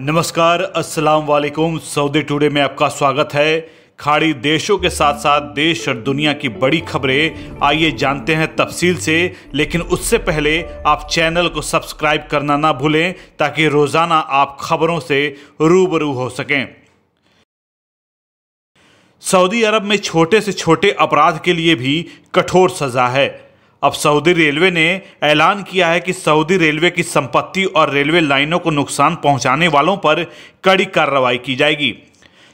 नमस्कार, अस्सलाम वालेकुम। सऊदी टुडे में आपका स्वागत है। खाड़ी देशों के साथ साथ देश और दुनिया की बड़ी खबरें। आइए जानते हैं तफसील से, लेकिन उससे पहले आप चैनल को सब्सक्राइब करना ना भूलें, ताकि रोज़ाना आप खबरों से रूबरू हो सकें। सऊदी अरब में छोटे से छोटे अपराध के लिए भी कठोर सज़ा है। अब सऊदी रेलवे ने ऐलान किया है कि सऊदी रेलवे की संपत्ति और रेलवे लाइनों को नुकसान पहुँचाने वालों पर कड़ी कार्रवाई की जाएगी।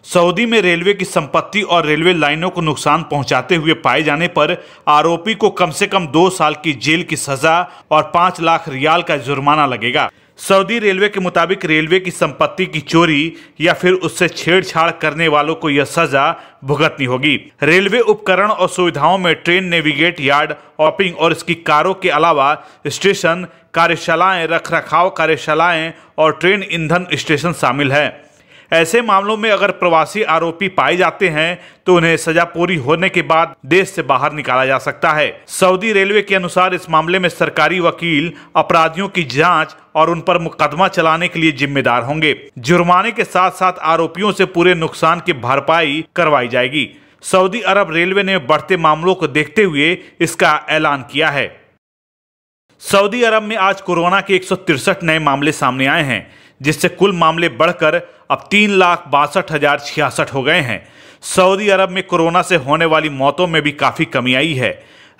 सऊदी में रेलवे की संपत्ति और रेलवे लाइनों को नुकसान पहुंचाते हुए पाए जाने पर आरोपी को कम से कम दो साल की जेल की सजा और पाँच लाख रियाल का जुर्माना लगेगा। सऊदी रेलवे के मुताबिक रेलवे की संपत्ति की चोरी या फिर उससे छेड़छाड़ करने वालों को यह सजा भुगतनी होगी। रेलवे उपकरण और सुविधाओं में ट्रेन, नेविगेट, यार्ड ऑपिंग और इसकी कारों के अलावा स्टेशन, कार्यशालाएँ, रखरखाव कार्यशालाएँ और ट्रेन ईंधन स्टेशन शामिल है। ऐसे मामलों में अगर प्रवासी आरोपी पाए जाते हैं तो उन्हें सजा पूरी होने के बाद देश से बाहर निकाला जा सकता है। सऊदी रेलवे के अनुसार इस मामले में सरकारी वकील अपराधियों की जाँच और उन पर मुकदमा चलाने के लिए जिम्मेदार होंगे। जुर्माने के साथ साथ आरोपियों से पूरे नुकसान की भरपाई करवाई जाएगी। सऊदी अरब रेलवे ने बढ़ते मामलों को देखते हुए इसका ऐलान किया है। सऊदी अरब में आज कोरोना के एक नए मामले सामने आए हैं। जिससे कुल मामले बढ़कर अब तीन लाख बासठ हज़ार छियासठ हो गए हैं। सऊदी अरब में कोरोना से होने वाली मौतों में भी काफ़ी कमी आई है।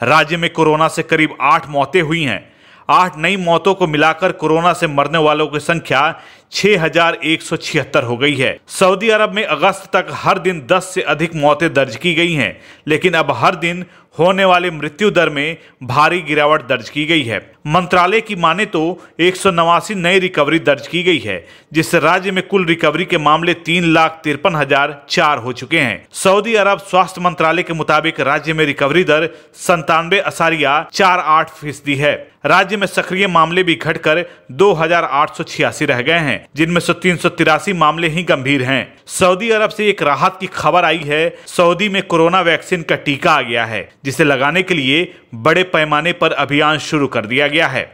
राज्य में कोरोना से करीब आठ मौतें हुई हैं। आठ नई मौतों को मिलाकर कोरोना से मरने वालों की संख्या 6,176 हो गई है। सऊदी अरब में अगस्त तक हर दिन 10 से अधिक मौतें दर्ज की गई हैं लेकिन अब हर दिन होने वाली मृत्यु दर में भारी गिरावट दर्ज की गई है। मंत्रालय की माने तो एक नई रिकवरी दर्ज की गई है जिससे राज्य में कुल रिकवरी के मामले तीन लाख तिरपन हज़ार चार हो चुके हैं। सऊदी अरब स्वास्थ्य मंत्रालय के मुताबिक राज्य में रिकवरी दर संतानवे असारिया चार आठ फ़ीसदी है। राज्य में सक्रिय मामले भी घटकर दो हज़ार आठ सौ छियासी रह गए हैं। जिनमें से तीन सौ तिरासी मामले ही गंभीर हैं। सऊदी अरब से एक राहत की खबर आई है, सऊदी में कोरोना वैक्सीन का टीका आ गया है, जिसे लगाने के लिए बड़े पैमाने पर अभियान शुरू कर दिया गया है।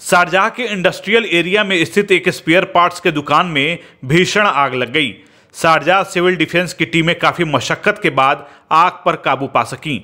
शारजाह के इंडस्ट्रियल एरिया में स्थित एक स्पेयर पार्ट्स के दुकान में भीषण आग लग गई। शारजाह सिविल डिफेंस की टीमें काफ़ी मशक्कत के बाद आग पर काबू पा सकी।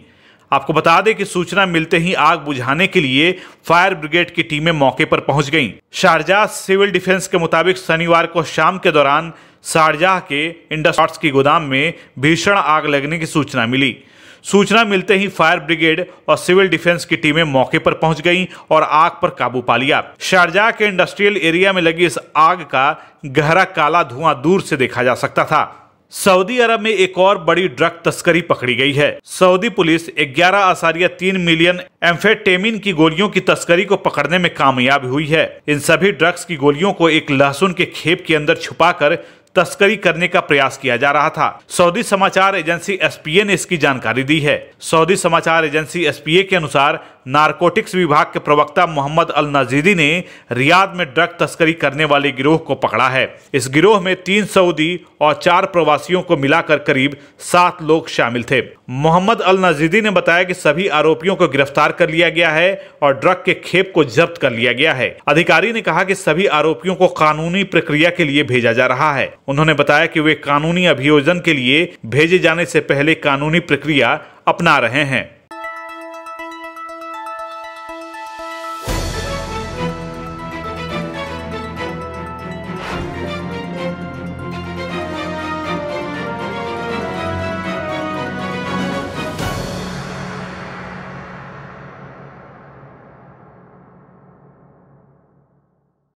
आपको बता दें कि सूचना मिलते ही आग बुझाने के लिए फायर ब्रिगेड की टीमें मौके पर पहुँच गईं। शारजाह सिविल डिफेंस के मुताबिक शनिवार को शाम के दौरान शारजाह के इंडस्ट्रीज़ की गोदाम में भीषण आग लगने की सूचना मिली। सूचना मिलते ही फायर ब्रिगेड और सिविल डिफेंस की टीमें मौके पर पहुँच गईं और आग पर काबू पा लिया। शारजाह के इंडस्ट्रियल एरिया में लगी इस आग का गहरा काला धुआँ दूर से देखा जा सकता था। सऊदी अरब में एक और बड़ी ड्रग तस्करी पकड़ी गई है। सऊदी पुलिस ग्यारह आसारिया तीन मिलियन एम्फेटेमिन की गोलियों की तस्करी को पकड़ने में कामयाब हुई है। इन सभी ड्रग्स की गोलियों को एक लहसुन के खेप के अंदर छुपाकर तस्करी करने का प्रयास किया जा रहा था। सऊदी समाचार एजेंसी एसपीए ने इसकी जानकारी दी है। सऊदी समाचार एजेंसी एसपीए के अनुसार नारकोटिक्स विभाग के प्रवक्ता मोहम्मद अल नजीदी ने रियाद में ड्रग तस्करी करने वाले गिरोह को पकड़ा है। इस गिरोह में तीन सऊदी और चार प्रवासियों को मिलाकर करीब सात लोग शामिल थे। मोहम्मद अल नजीदी ने बताया कि सभी आरोपियों को गिरफ़्तार कर लिया गया है और ड्रग के खेप को जब्त कर लिया गया है। अधिकारी ने कहा कि सभी आरोपियों को कानूनी प्रक्रिया के लिए भेजा जा रहा है। उन्होंने बताया कि वे कानूनी अभियोजन के लिए भेजे जाने से पहले कानूनी प्रक्रिया अपना रहे हैं।